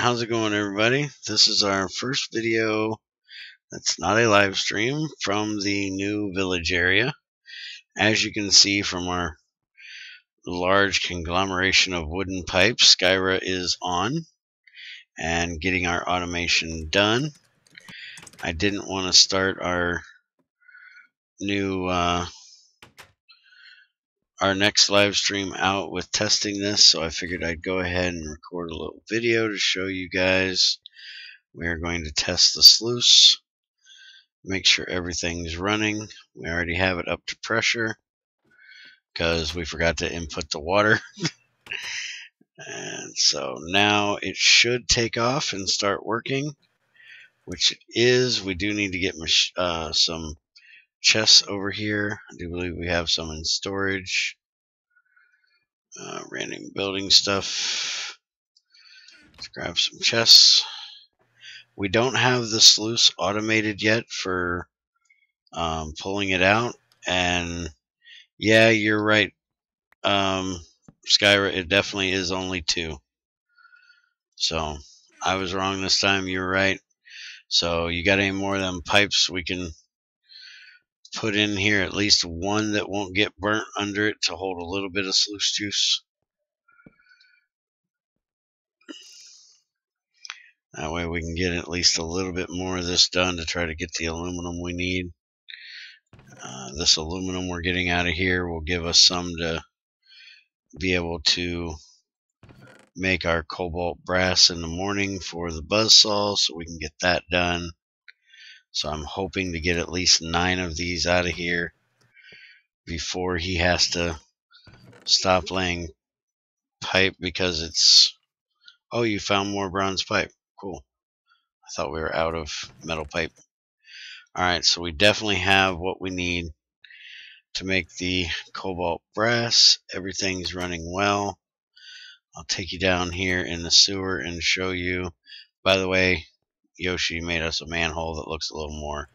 how's it going everybody? This is our first video that's not a live stream from the new village area. As you can see from our large conglomeration of wooden pipes, Skyra is on and getting our automation done. I didn't want to start our new uh, our next live stream out with testing this, so I figured I'd go ahead and record a little video to show you guys. We are going to test the sluice, make sure everything's running. We already have it up to pressure because we forgot to input the water. and so now it should take off and start working, which it is. We do need to get uh, some chests over here. I do believe we have some in storage. Uh, random building stuff. Let's grab some chests. We don't have the sluice automated yet for um, pulling it out. And yeah, you're right, um, Skyra. It definitely is only two. So I was wrong this time. You're right. So you got any more of them pipes we can put in here at least one that won't get burnt under it to hold a little bit of sluice juice. That way we can get at least a little bit more of this done to try to get the aluminum we need. Uh, this aluminum we're getting out of here will give us some to be able to make our cobalt brass in the morning for the buzz saw so we can get that done. So I'm hoping to get at least nine of these out of here before he has to stop laying pipe because it's... Oh, you found more bronze pipe. Cool. I thought we were out of metal pipe. Alright, so we definitely have what we need to make the cobalt brass. Everything's running well. I'll take you down here in the sewer and show you. By the way, Yoshi made us a manhole that looks a little more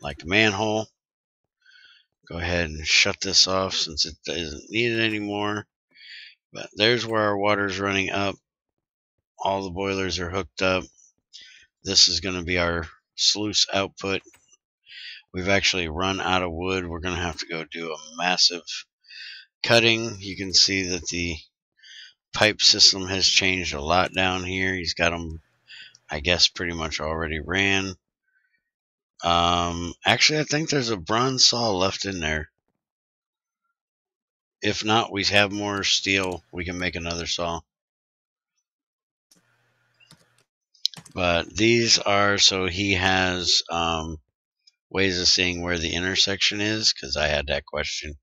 like a manhole. Go ahead and shut this off since it doesn't needed anymore. But there's where our water's running up. All the boilers are hooked up. This is going to be our sluice output. We've actually run out of wood. We're going to have to go do a massive cutting. You can see that the pipe system has changed a lot down here. He's got them I guess pretty much already ran. Um, actually, I think there's a bronze saw left in there. If not, we have more steel. We can make another saw. But these are so he has um, ways of seeing where the intersection is because I had that question.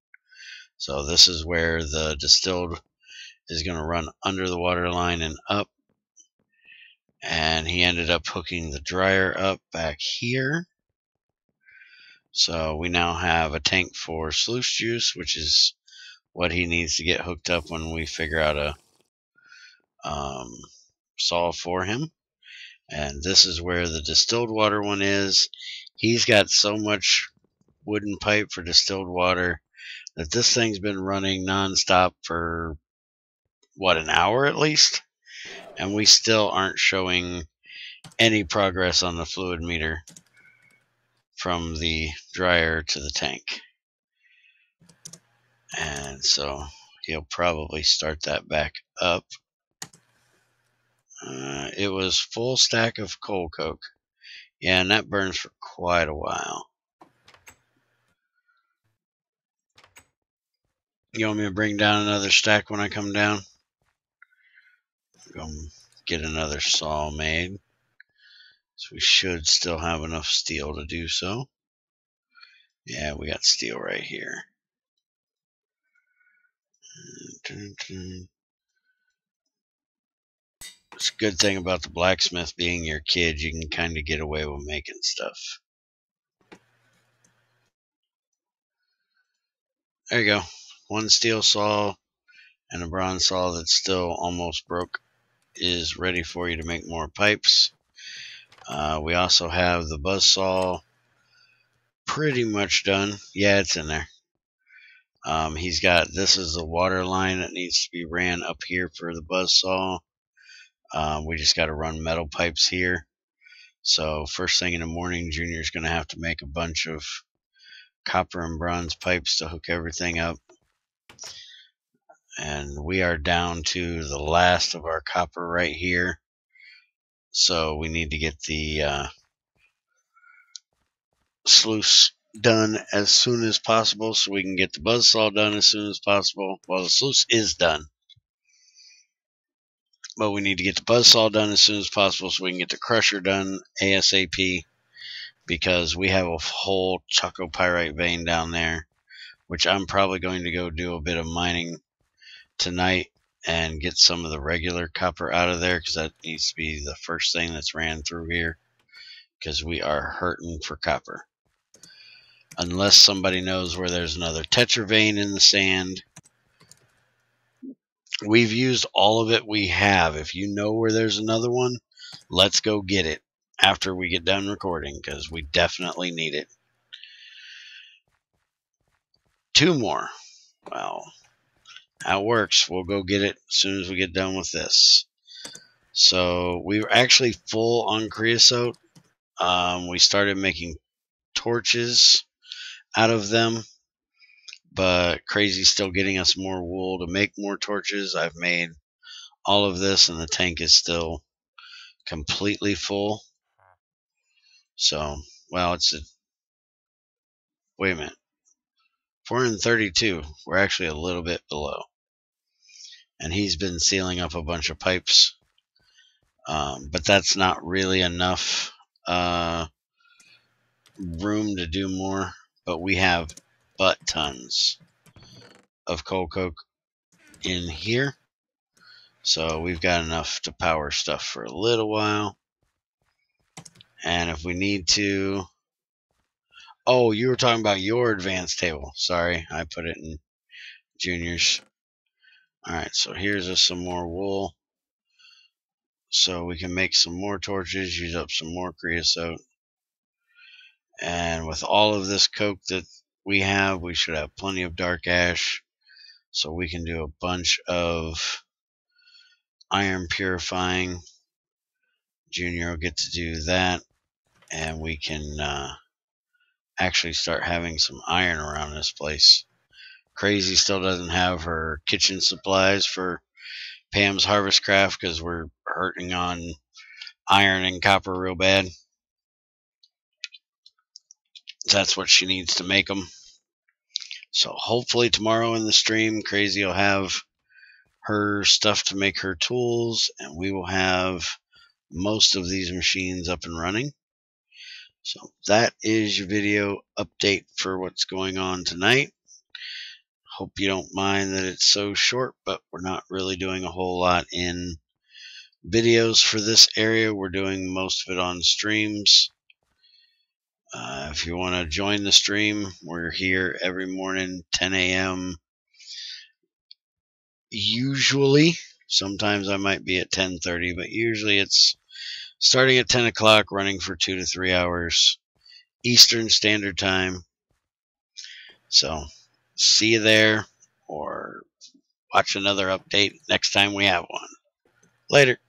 So this is where the distilled is going to run under the water line and up and he ended up hooking the dryer up back here. So we now have a tank for sluice juice, which is what he needs to get hooked up when we figure out a um, saw for him. And this is where the distilled water one is. He's got so much wooden pipe for distilled water that this thing's been running nonstop for what an hour at least and we still aren't showing any progress on the fluid meter from the dryer to the tank. And so he'll probably start that back up. Uh, it was full stack of coal coke. Yeah, and that burns for quite a while. You want me to bring down another stack when I come down? Go get another saw made. So we should still have enough steel to do so. Yeah, we got steel right here. It's a good thing about the blacksmith being your kid. You can kind of get away with making stuff. There you go. One steel saw and a bronze saw that's still almost broke is ready for you to make more pipes. Uh, we also have the buzz saw pretty much done. Yeah, it's in there. Um, he's got this is the water line that needs to be ran up here for the buzz saw. Uh, we just got to run metal pipes here. So first thing in the morning, Junior's going to have to make a bunch of copper and bronze pipes to hook everything up. And we are down to the last of our copper right here. So we need to get the uh, sluice done as soon as possible so we can get the buzzsaw done as soon as possible. Well, the sluice is done. But we need to get the buzzsaw done as soon as possible so we can get the crusher done ASAP because we have a whole chalcopyrite vein down there, which I'm probably going to go do a bit of mining tonight and get some of the regular copper out of there because that needs to be the first thing that's ran through here because we are hurting for copper unless somebody knows where there's another tetra vein in the sand. We've used all of it we have. If you know where there's another one, let's go get it after we get done recording because we definitely need it. Two more. Well, it works, we'll go get it as soon as we get done with this. So we were actually full on creosote. Um, we started making torches out of them. But Crazy's still getting us more wool to make more torches. I've made all of this, and the tank is still completely full. So, well, it's a. Wait a minute. 432. We're actually a little bit below. And he's been sealing up a bunch of pipes. Um, but that's not really enough uh, room to do more but we have butt tons of coal coke in here. So we've got enough to power stuff for a little while. And if we need to... Oh, you were talking about your advanced table. Sorry, I put it in juniors. Alright, so here's us some more wool. So we can make some more torches, use up some more creosote. And with all of this coke that we have, we should have plenty of dark ash. So we can do a bunch of iron purifying. Junior will get to do that. And we can uh, actually start having some iron around this place. Crazy still doesn't have her kitchen supplies for Pam's Harvest Craft because we're hurting on iron and copper real bad that's what she needs to make them. So hopefully tomorrow in the stream, Crazy will have her stuff to make her tools, and we will have most of these machines up and running. So that is your video update for what's going on tonight. Hope you don't mind that it's so short, but we're not really doing a whole lot in videos for this area. We're doing most of it on streams. Uh, if you want to join the stream, we're here every morning, 10 a.m. Usually, sometimes I might be at 10:30, but usually it's starting at 10 o'clock, running for two to three hours, Eastern Standard Time. So, see you there, or watch another update next time we have one. Later.